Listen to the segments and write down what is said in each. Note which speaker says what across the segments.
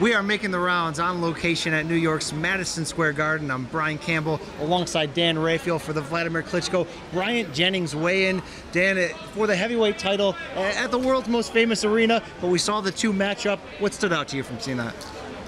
Speaker 1: We are making the rounds on location at New York's Madison Square Garden. I'm Brian Campbell alongside Dan Rafael for the Wladimir Klitschko Bryant Jennings weigh-in. Dan, uh, for the heavyweight title uh, at the world's most famous arena, but we saw the two match up. What stood out to you from seeing that?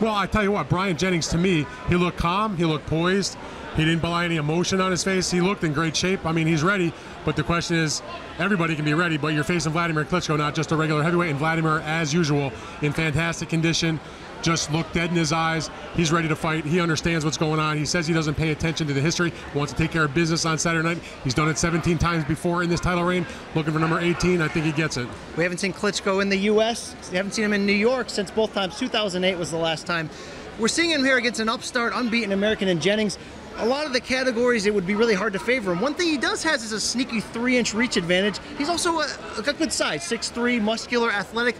Speaker 2: Well, I tell you what, Bryant Jennings to me, he looked calm, he looked poised, he didn't belie any emotion on his face. He looked in great shape. I mean, he's ready, but the question is, everybody can be ready, but you're facing Wladimir Klitschko, not just a regular heavyweight, and Wladimir, as usual, in fantastic condition just looked dead in his eyes. He's ready to fight. He understands what's going on. He says he doesn't pay attention to the history, wants to take care of business on Saturday night. He's done it 17 times before in this title reign. Looking for number 18. I think he gets it.
Speaker 1: We haven't seen Klitschko in the U.S. We haven't seen him in New York since both times. 2008 was the last time. We're seeing him here against an upstart, unbeaten American in Jennings. A lot of the categories, it would be really hard to favor him. One thing he does has is a sneaky three-inch reach advantage. He's also a, a good size, 6'3", muscular, athletic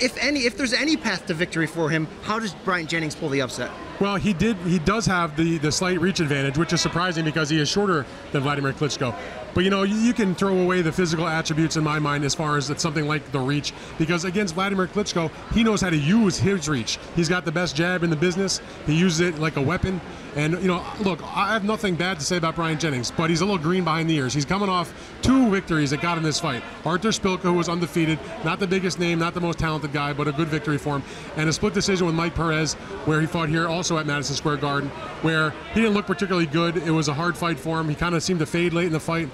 Speaker 1: if any, if there's any path to victory for him, how does Bryant Jennings pull the upset?
Speaker 2: Well, he did. He does have the the slight reach advantage, which is surprising because he is shorter than Wladimir Klitschko. But you know, you can throw away the physical attributes in my mind as far as something like the reach, because against Wladimir Klitschko, he knows how to use his reach. He's got the best jab in the business. He uses it like a weapon. And you know, look, I have nothing bad to say about Bryant Jennings, but he's a little green behind the ears. He's coming off two victories that got him this fight. Artur Szpilka, who was undefeated, not the biggest name, not the most talented guy, but a good victory for him, and a split decision with Mike Perez, where he fought here also at Madison Square Garden, where he didn't look particularly good. It was a hard fight for him. He kind of seemed to fade late in the fight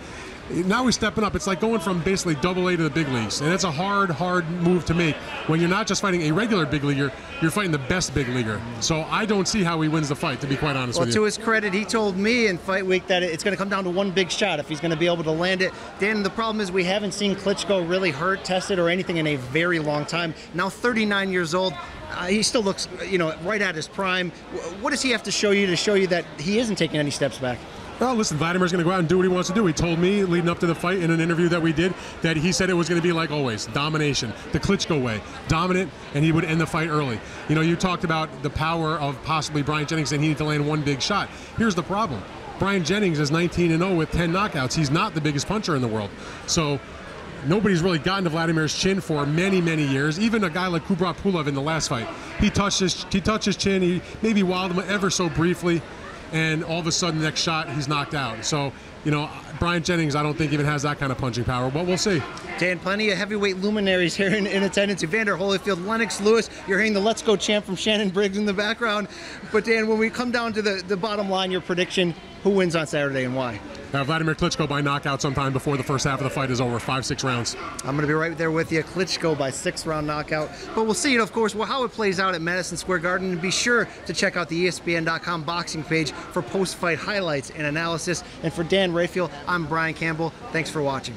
Speaker 2: now he's stepping up. It's like going from basically double A to the big leagues. And it's a hard, hard move to make when you're not just fighting a regular big leaguer, you're fighting the best big leaguer. So I don't see how he wins the fight, to be quite honest
Speaker 1: well,
Speaker 2: with you.
Speaker 1: to his credit, he told me in fight week that it's going to come down to one big shot if he's going to be able to land it. Dan, the problem is we haven't seen Klitschko really hurt, tested, or anything in a very long time. Now 39 years old. Uh, he still looks, you know, right at his prime. What does he have to show you to show you that he isn't taking any steps back?
Speaker 2: Well, listen, Wladimir's going to go out and do what he wants to do. He told me leading up to the fight in an interview that we did that he said it was going to be like always domination, the Klitschko way, dominant, and he would end the fight early. You know, you talked about the power of possibly Bryant Jennings and he needed to land one big shot. Here's the problem Bryant Jennings is 19 and 0 with 10 knockouts. He's not the biggest puncher in the world. So, nobody's really gotten to Wladimir's chin for many, many years. Even a guy like Kubrat Pulev in the last fight, he touched his he touched his chin. He maybe wilded him ever so briefly and all of a sudden, the next shot, he's knocked out. So, you know, Bryant Jennings, I don't think even has that kind of punching power, but we'll see.
Speaker 1: Dan, plenty of heavyweight luminaries here in, in attendance. Evander Holyfield, Lennox Lewis. You're hearing the Let's Go chant from Shannon Briggs in the background. But Dan, when we come down to the, the bottom line, your prediction, who wins on Saturday and why?
Speaker 2: Uh, Wladimir Klitschko by knockout sometime before the first half of the fight is over, five, six rounds.
Speaker 1: I'm going to be right there with you. Klitschko by six round knockout. But we'll see, of course, well, how it plays out at Madison Square Garden. And be sure to check out the ESPN.com boxing page for post fight highlights and analysis. And for Dan Rafael, I'm Brian Campbell. Thanks for watching.